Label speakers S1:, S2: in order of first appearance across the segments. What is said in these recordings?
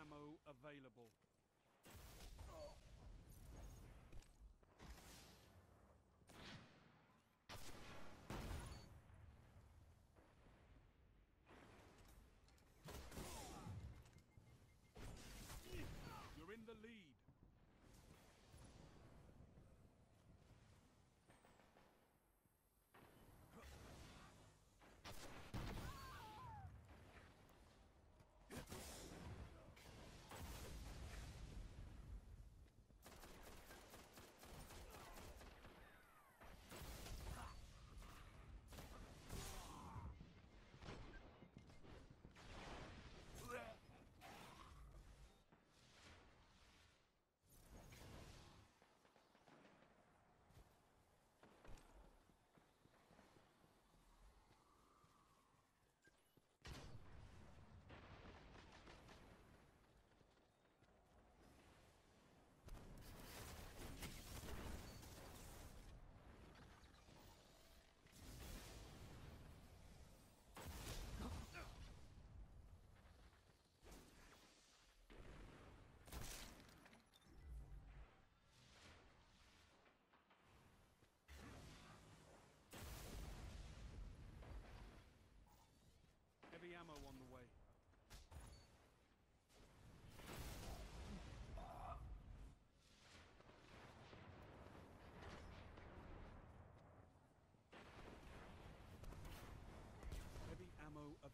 S1: Ammo available.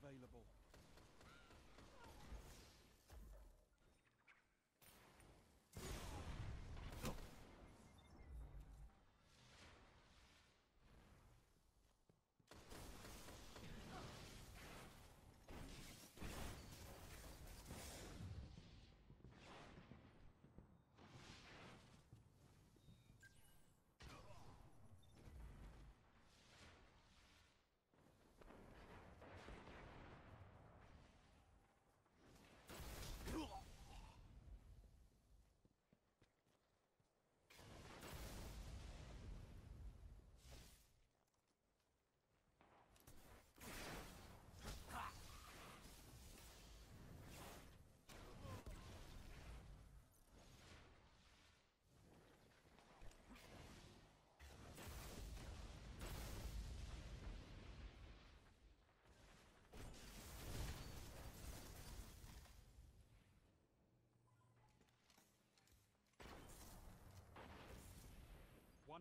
S1: Available.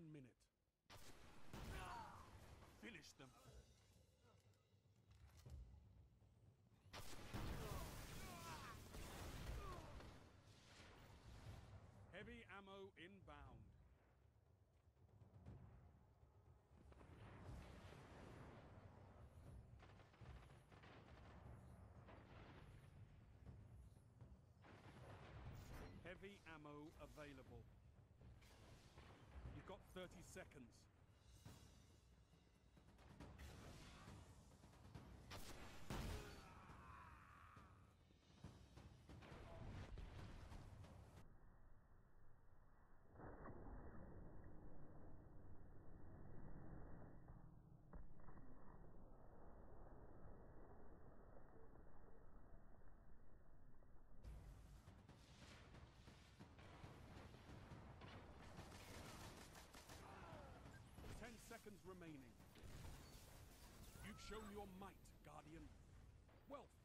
S1: One minute. Finish them. Heavy ammo inbound. Heavy ammo available. You've got 30 seconds. seconds remaining. You've shown your might, Guardian. Wealth